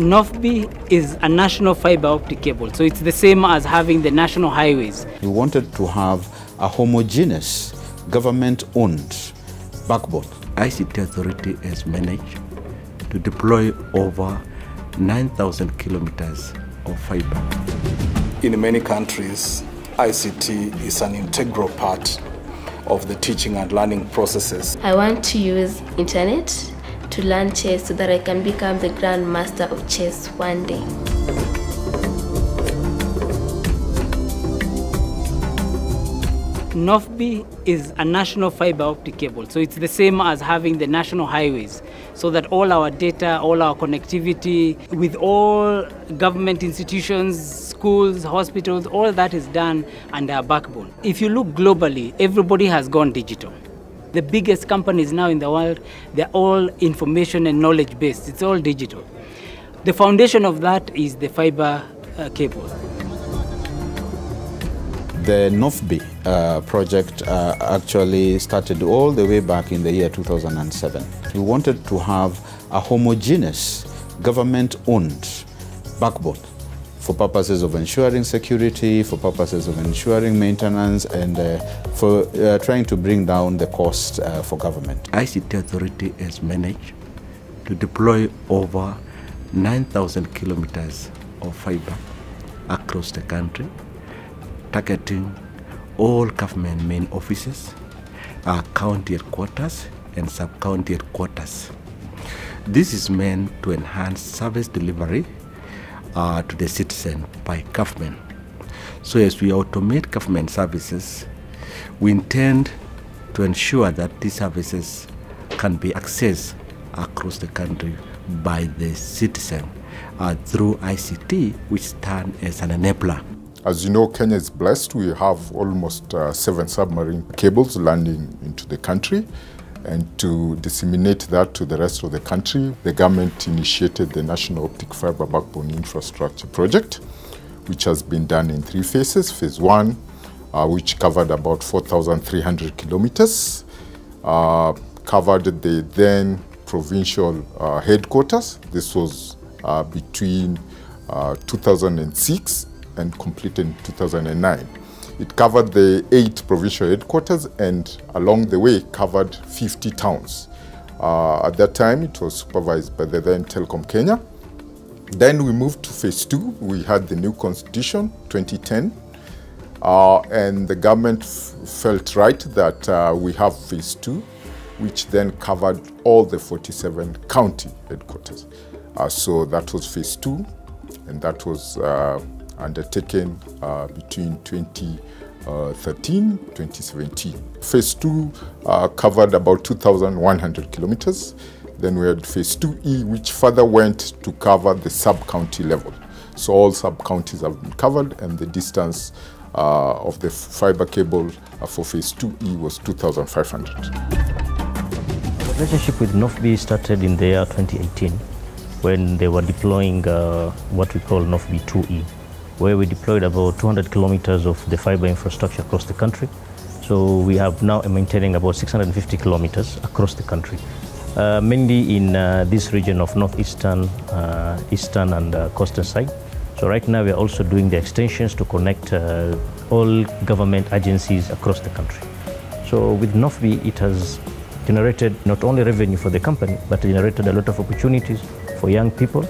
NOFB is a national fiber optic cable, so it's the same as having the national highways. We wanted to have a homogeneous, government owned backbone. ICT Authority has managed to deploy over 9,000 kilometers of fiber. In many countries, ICT is an integral part of the teaching and learning processes. I want to use internet to learn chess so that I can become the grand master of chess one day. NOFB is a national fiber optic cable, so it's the same as having the national highways, so that all our data, all our connectivity with all government institutions, schools, hospitals, all that is done under a backbone. If you look globally, everybody has gone digital. The biggest companies now in the world, they're all information and knowledge based. It's all digital. The foundation of that is the fiber uh, cable. The NOFB uh, project uh, actually started all the way back in the year 2007. We wanted to have a homogeneous, government owned backbone for purposes of ensuring security, for purposes of ensuring maintenance, and uh, for uh, trying to bring down the cost uh, for government. ICT Authority has managed to deploy over 9,000 kilometers of fiber across the country, targeting all government main offices, uh, county headquarters, and sub-county headquarters. This is meant to enhance service delivery uh, to the citizen by government. So as we automate government services, we intend to ensure that these services can be accessed across the country by the citizen uh, through ICT, which stand as an enabler. As you know, Kenya is blessed. We have almost uh, seven submarine cables landing into the country. And to disseminate that to the rest of the country, the government initiated the National Optic Fiber Backbone Infrastructure Project, which has been done in three phases. Phase one, uh, which covered about 4,300 kilometers, uh, covered the then provincial uh, headquarters. This was uh, between uh, 2006 and completed in 2009. It covered the eight provincial headquarters and along the way covered 50 towns. Uh, at that time, it was supervised by the then Telkom Kenya. Then we moved to phase two. We had the new constitution, 2010. Uh, and the government felt right that uh, we have phase two, which then covered all the 47 county headquarters. Uh, so that was phase two, and that was uh, undertaken uh, between 2013 2017. Phase 2 uh, covered about 2,100 kilometers. Then we had phase 2E, which further went to cover the sub-county level. So all sub-counties have been covered and the distance uh, of the fiber cable uh, for phase 2E was 2,500. The relationship with NOFB started in the year 2018 when they were deploying uh, what we call NOFB 2E where we deployed about 200 kilometers of the fiber infrastructure across the country. So we have now maintaining about 650 kilometers across the country, uh, mainly in uh, this region of northeastern, uh, eastern, and uh, coastal side. So right now we are also doing the extensions to connect uh, all government agencies across the country. So with NOFB, it has generated not only revenue for the company, but generated a lot of opportunities for young people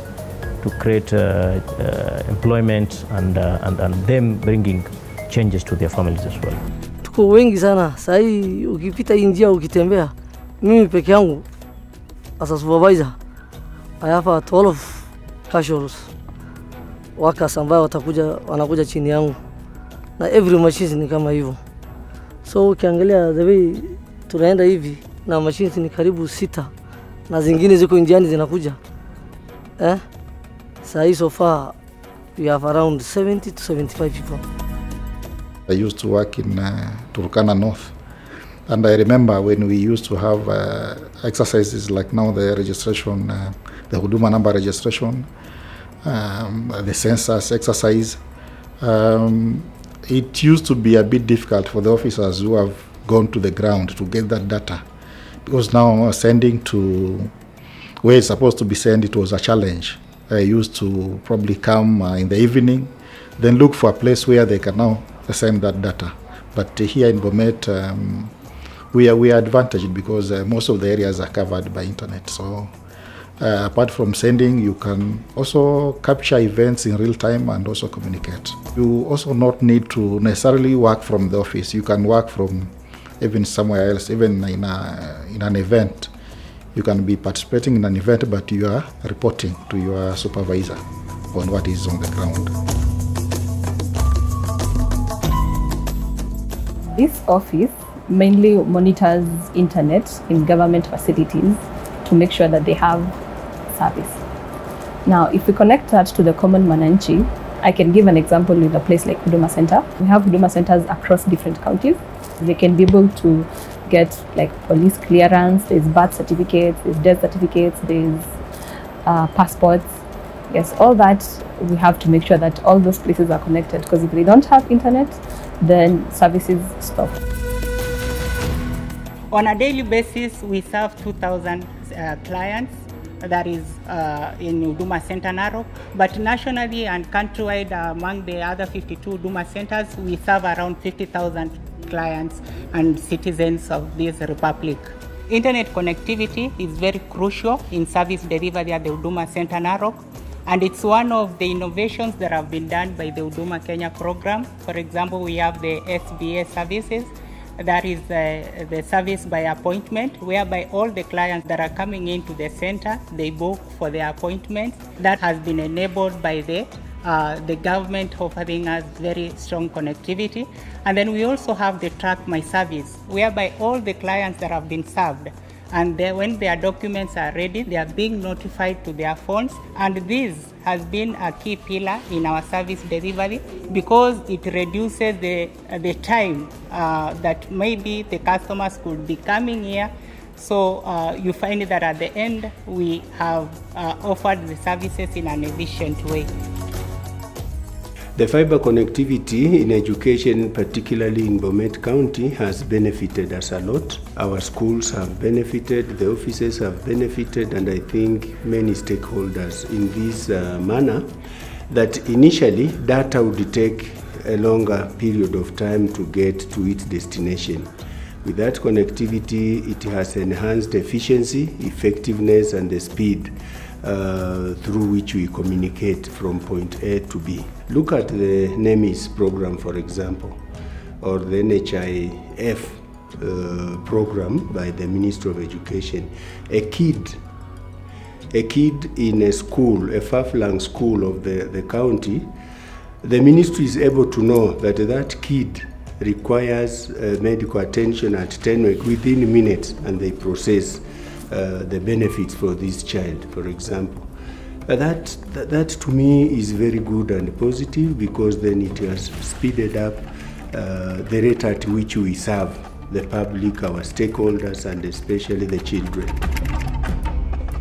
to create uh, uh, employment and, uh, and, and them bringing changes to their families as well. Tuko wengi sana. Sahii, ukipita hii njia ukitembea, mimi peke yangu as a supervisor I have a 12 casuals. Workers ambayo watakuja wanakuja chini yangu. Na every machines ni kama hivyo, so ukiangalia the way tunaenda hivi na machines ni karibu sita na zingine ziko njiani zinakuja. Eh? Sahi so far we have around 70 to 75 people. I used to work in uh, Turkana North. And I remember when we used to have uh, exercises like now the registration, uh, the Huduma number registration, um, the census exercise. Um, it used to be a bit difficult for the officers who have gone to the ground to get that data because now sending to where it's supposed to be sent, it was a challenge. Uh, used to probably come uh, in the evening, then look for a place where they can now send that data. But here in Bomet, um, we are we are advantaged because uh, most of the areas are covered by internet. So uh, apart from sending, you can also capture events in real time and also communicate. You also not need to necessarily work from the office. You can work from even somewhere else, even in a, in an event. You can be participating in an event, but you are reporting to your supervisor on what is on the ground. This office mainly monitors internet in government facilities to make sure that they have service. Now, if we connect that to the common mwananchi, I can give an example with a place like Huduma Center. We have Huduma Centers across different counties. They can be able to get like police clearance, there's birth certificates, there's death certificates, there's uh, passports. Yes, all that we have to make sure that all those places are connected because if they don't have internet, then services stop. On a daily basis, we serve 2,000 uh, clients. That is uh, in Huduma Center Narok. But nationally and countrywide, among the other 52 Huduma centers, we serve around 50,000 clients and citizens of this republic. Internet connectivity is very crucial in service delivery at the Huduma Center Narok. And it's one of the innovations that have been done by the Huduma Kenya program. For example, we have the SBA services, that is uh, the service by appointment, whereby all the clients that are coming into the center, they book for their appointments. That has been enabled by the uh, the government offering us very strong connectivity. And then we also have the Track My Service, whereby all the clients that have been served and they, when their documents are ready, they are being notified to their phones. And this has been a key pillar in our service delivery because it reduces the, the time uh, that maybe the customers could be coming here. So uh, you find that at the end, we have uh, offered the services in an efficient way. The fiber connectivity in education, particularly in Bomet County, has benefited us a lot. Our schools have benefited, the offices have benefited, and I think many stakeholders in this uh, manner that initially data would take a longer period of time to get to its destination. With that connectivity, it has enhanced efficiency, effectiveness, and the speed uh, through which we communicate from point A to B. Look at the NEMIS program, for example, or the NHIF uh, program by the Ministry of Education. A kid, a kid in a school, a far-flung school of the, the county, the ministry is able to know that that kid requires uh, medical attention at 10 week within minutes and they process uh, the benefits for this child, for example. Uh, that, that, that, to me is very good and positive because then it has speeded up uh, the rate at which we serve the public, our stakeholders, and especially the children.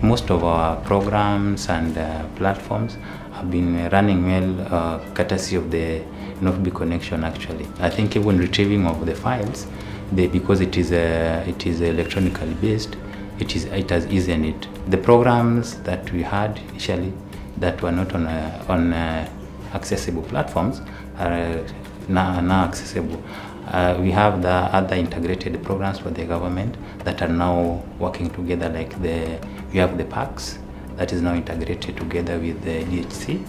Most of our programs and uh, platforms have been running well uh, courtesy of the NOFB connection actually. I think even retrieving of the files, they, because it is, uh, it is electronically based, it, is, it has eased it. The programs that we had initially that were not on, uh, on uh, accessible platforms are now, now accessible. Uh, we have the other integrated programs for the government that are now working together like the, we have the PACS that is now integrated together with the DHC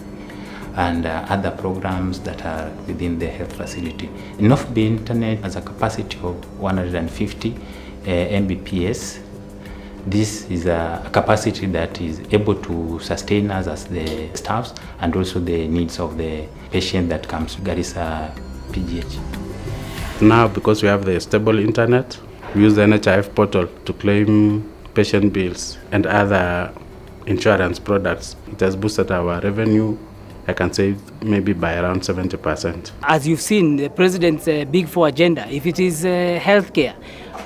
and uh, other programs that are within the health facility. NOFB Internet has a capacity of 150 uh, Mbps this is a capacity that is able to sustain us as the staffs and also the needs of the patient that comes to Garissa PGH. Now, because we have the stable internet, we use the NHIF portal to claim patient bills and other insurance products. It has boosted our revenue I can say maybe by around 70%. As you've seen, the president's uh, big four agenda, if it is uh, healthcare,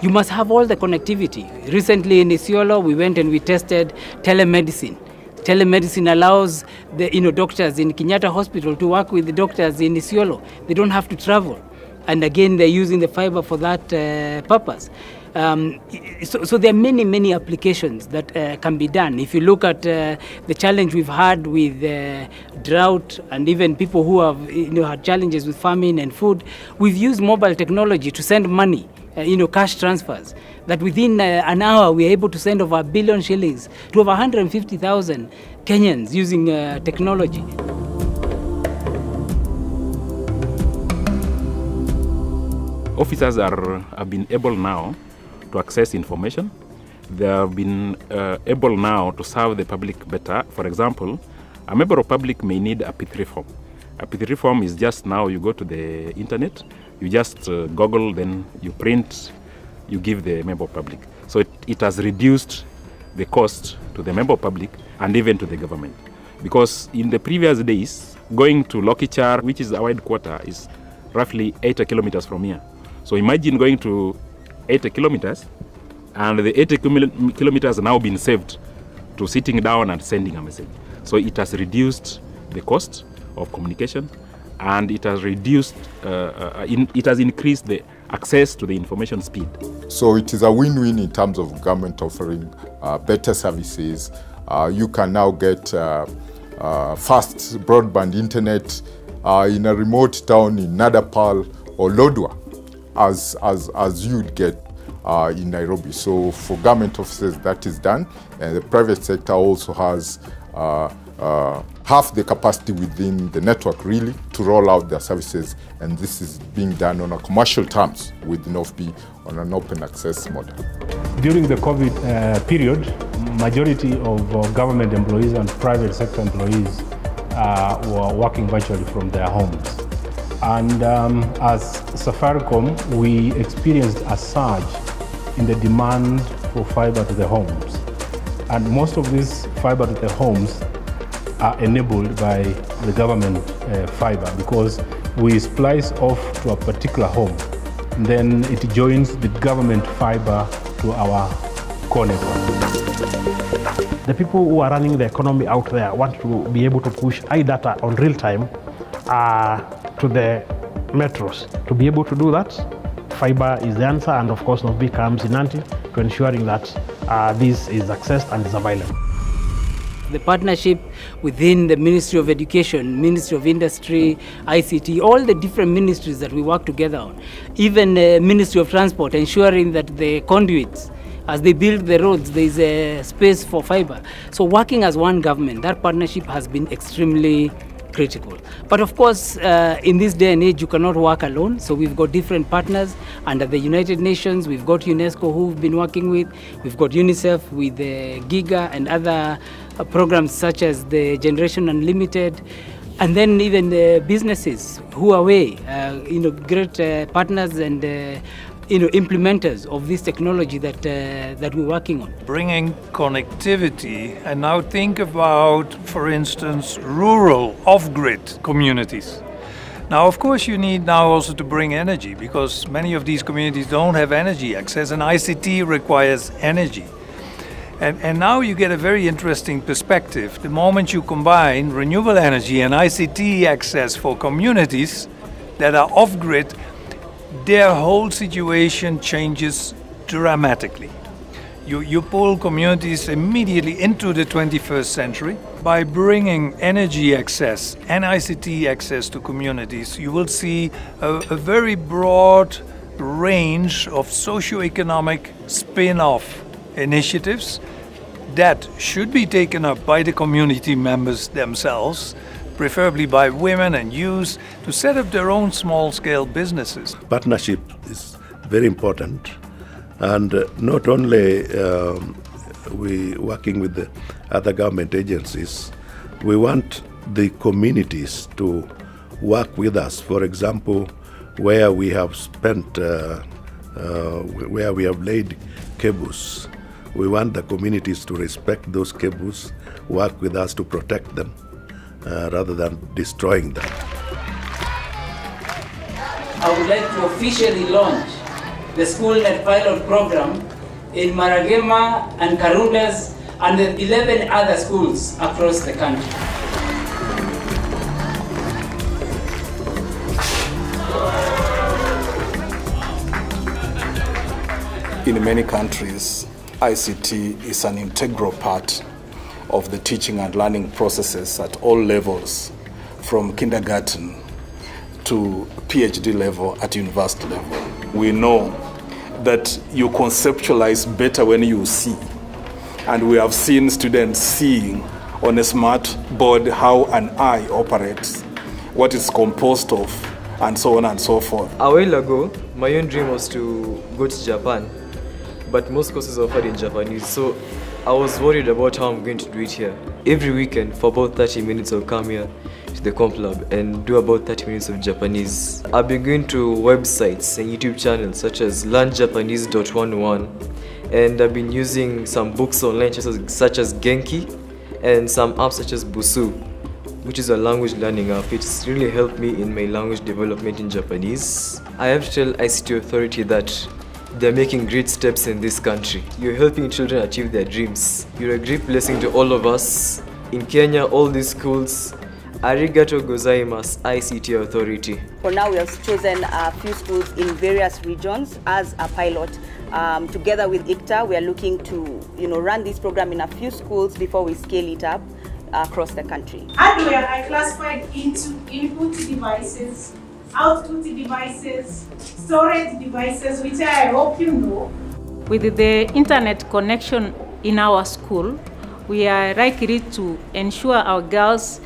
you must have all the connectivity. Recently in Isiolo, we went and we tested telemedicine. Telemedicine allows the you know, doctors in Kenyatta Hospital to work with the doctors in Isiolo. They don't have to travel. And again, they're using the fiber for that uh, purpose. Um, so, so there are many, many applications that uh, can be done. If you look at uh, the challenge we've had with uh, drought and even people who have you know, had challenges with famine and food, we've used mobile technology to send money, uh, you know, cash transfers. That within uh, an hour we are able to send over a billion shillings to over 150,000 Kenyans using uh, technology. officers are have been able now to access information. They have been uh, able now to serve the public better. For example, a member of public may need a P3 form. A P3 form is just now you go to the internet, you just uh, Google, then you print, you give the member public. So it, it has reduced the cost to the member public and even to the government. Because in the previous days, going to Lokichar, which is our headquarter, is roughly 80 kilometers from here. So imagine going to 80 kilometers, and the 80 kilo- kilometers now been saved to sitting down and sending a message. So it has reduced the cost of communication, and it has reduced, uh, uh, in, it has increased the access to the information speed. So it is a win-win in terms of government offering uh, better services. Uh, you can now get uh, uh, fast broadband internet uh, in a remote town in Nadapal or Lodwar as, as, as you'd get in Nairobi. So for government offices, that is done. And the private sector also has uh, half the capacity within the network really to roll out their services. And this is being done on a commercial terms with NOFB on an open access model. During the COVID uh, period, majority of uh, government employees and private sector employees uh, were working virtually from their homes. And um, as Safaricom, we experienced a surge in the demand for fiber to the homes. And most of these fiber to the homes are enabled by the government uh, fiber because we splice off to a particular home. Then it joins the government fiber to our core network. The people who are running the economy out there want to be able to push iData on real time uh, to the metros. To be able to do that, fiber is the answer, and of course, NOFBI comes in handy to ensuring that uh, this is accessed and is available. The partnership within the Ministry of Education, Ministry of Industry, ICT, all the different ministries that we work together on, even uh, Ministry of Transport, ensuring that the conduits, as they build the roads, there is a space for fiber. So working as one government, that partnership has been extremely critical. But of course, uh, in this day and age, you cannot work alone. So we've got different partners under the United Nations. We've got UNESCO, who we've been working with. We've got UNICEF with the Giga and other uh, programs such as the Generation Unlimited. And then even the businesses, Huawei, uh, you know, great uh, partners and uh, you know implementers of this technology that uh, that we're working on. bringing connectivity and now think about for instance rural off-grid communities. Now of course you need now also to bring energy because many of these communities don't have energy access and ict requires energy. And, and now you get a very interesting perspective. The moment you combine renewable energy and ict access for communities that are off-grid their whole situation changes dramatically you, you pull communities immediately into the 21st century by bringing energy access and ICT access to communities. You will see a, a very broad range of socio-economic spin-off initiatives that should be taken up by the community members themselves, preferably by women and youth, to set up their own small-scale businesses. Partnership is very important and uh, not only um, we working with the other government agencies we want the communities to work with us for example where we have spent uh, uh, where we have laid cables we want the communities to respect those cables work with us to protect them uh, rather than destroying them I would like to officially launch the SchoolNet pilot program in Maragema and Karundas and the 11 other schools across the country. In many countries, ICT is an integral part of the teaching and learning processes at all levels, from kindergarten to PhD level at university level. We know that you conceptualize better when you see. And we have seen students seeing on a smart board how an eye operates, what it's composed of, and so on and so forth. A while ago, my own dream was to go to Japan, but most courses offered in Japanese, so I was worried about how I'm going to do it here. Every weekend, for about 30 minutes, I'll come here to the Comp Lab and do about 30 minutes of Japanese. I've been going to websites and YouTube channels such as learnjapanese.11 and I've been using some books online such as, Genki and some apps such as Busuu which is a language learning app. It's really helped me in my language development in Japanese. I have to tell ICT Authority that they're making great steps in this country. You're helping children achieve their dreams. You're a great blessing to all of us. In Kenya, all these schools, Arigato gozaimasu, ICT Authority. For now, we have chosen a few schools in various regions as a pilot. Um, together with ICTA, we are looking to, you know, run this program in a few schools before we scale it up across the country. Hardware are classified into input devices, output devices, storage devices, which I hope you know. With the internet connection in our school, we are likely to ensure our girls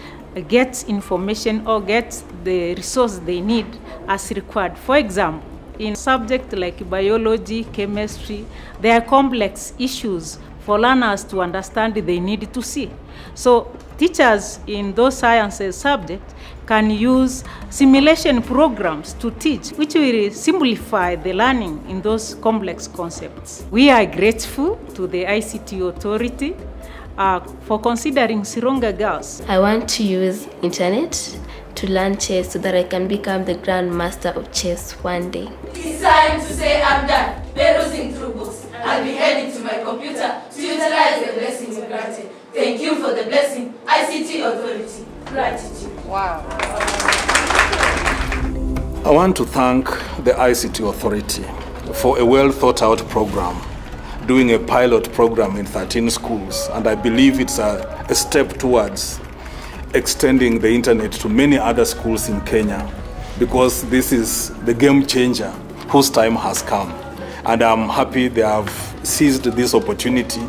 get information or get the resource they need as required. For example, in subjects like biology, chemistry, there are complex issues for learners to understand they need to see. So teachers in those sciences subjects can use simulation programs to teach, which will simplify the learning in those complex concepts. We are grateful to the ICT authority uh, for considering Sironga girls. I want to use internet to learn chess so that I can become the grand master of chess one day. It's time to say I'm done perusing through books. I'll be heading to my computer to utilize the blessings granted. Thank you for the blessing, ICT Authority. Gratitude. Wow. I want to thank the ICT Authority for a well thought out program, doing a pilot program in 13 schools, and I believe it's a, a step towards extending the internet to many other schools in Kenya because this is the game changer whose time has come. And I'm happy they have seized this opportunity.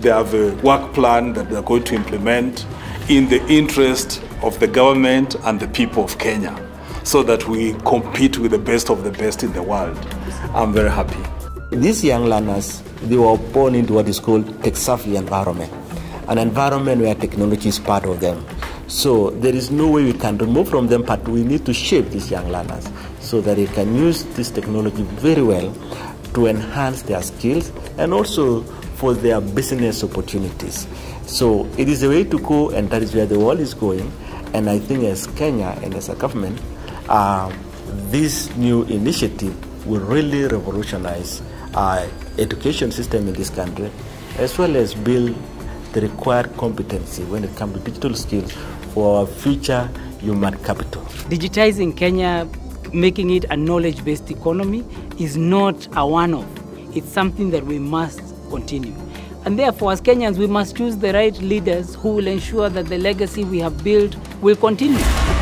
They have a work plan that they're going to implement in the interest of the government and the people of Kenya so that we compete with the best of the best in the world. I'm very happy. These young learners, they were born into what is called tech-savvy environment, an environment where technology is part of them. So there is no way we can remove from them, but we need to shape these young learners so that they can use this technology very well to enhance their skills and also for their business opportunities. So it is a way to go, and that is where the world is going. And I think as Kenya and as a government, uh, this new initiative will really revolutionize our education system in this country, as well as build the required competency when it comes to digital skills for our future human capital. Digitizing Kenya, making it a knowledge based economy, is not a one off. It's something that we must continue. And therefore, as Kenyans, we must choose the right leaders who will ensure that the legacy we have built will continue.